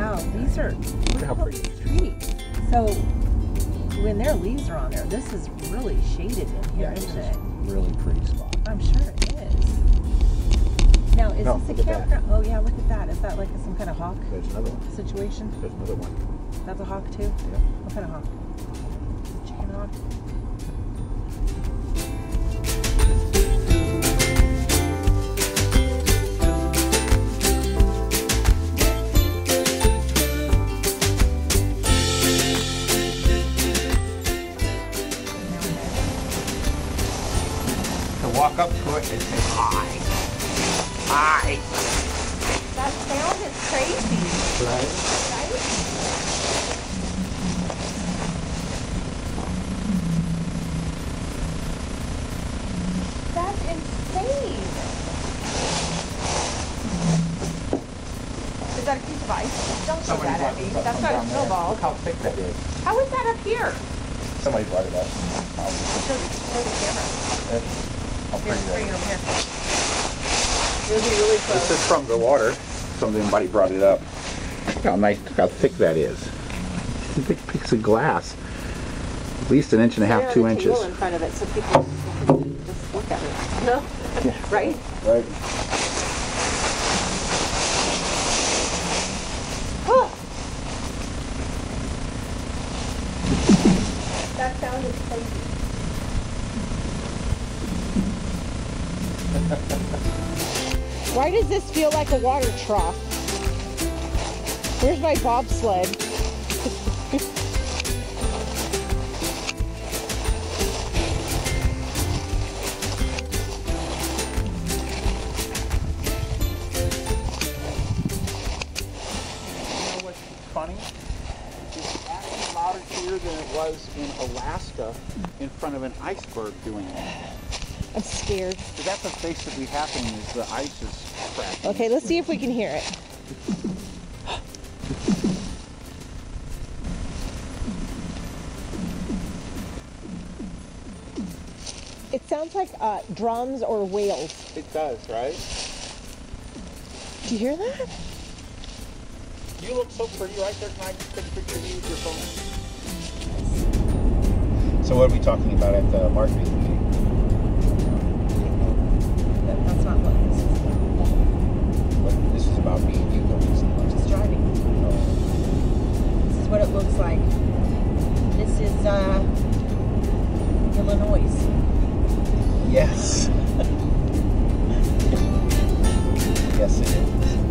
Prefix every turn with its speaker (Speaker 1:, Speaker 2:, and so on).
Speaker 1: wow, these are look how pretty. So when their leaves are on there, this is really shaded in here,
Speaker 2: yeah,
Speaker 1: isn't it?
Speaker 2: Really pretty spot.
Speaker 1: I'm sure it is. Now, is
Speaker 2: no,
Speaker 1: this a campground? Oh yeah, look at that. Is that like a, some kind of hawk?
Speaker 2: There's another one.
Speaker 1: Situation.
Speaker 2: There's another one.
Speaker 1: That's a hawk too.
Speaker 2: Yeah.
Speaker 1: What kind of hawk? Chicken hawk.
Speaker 2: Walk up to it and say hi. Hi.
Speaker 1: That sound is crazy,
Speaker 2: Right?
Speaker 1: right? That's insane. Is that a piece of ice? Don't throw that at me. That's not a snowball.
Speaker 2: Look how thick that is.
Speaker 1: How is that up here?
Speaker 2: Somebody brought it up.
Speaker 1: Show the, show the camera. Here,
Speaker 2: bring it
Speaker 1: bring it
Speaker 2: up.
Speaker 1: over. Really, really
Speaker 2: This is from the water. Somebody brought it up. Look how nice, how thick that is. It's a big piece of glass. At least an inch and a half,
Speaker 1: There
Speaker 2: two inches.
Speaker 1: in front of it so people can just look at it. No?
Speaker 2: Yeah.
Speaker 1: Right?
Speaker 2: Right.
Speaker 1: That sound is crazy.
Speaker 3: Why does this feel like a water trough? Where's my bobsled?
Speaker 2: You know what's funny? It's actually louder here than it was in Alaska in front of an iceberg doing that.
Speaker 3: I'm scared.
Speaker 2: So that's what's basically happening is the ice is cracking.
Speaker 3: Okay, let's see if we can hear it. It sounds like uh, drums or whales.
Speaker 2: It does, right?
Speaker 3: Do you hear that?
Speaker 2: You look so pretty right there. Can I just take a picture of you with your phone? So what are we talking about at the marketing meeting?
Speaker 1: Illinois. Yes. yes, it is.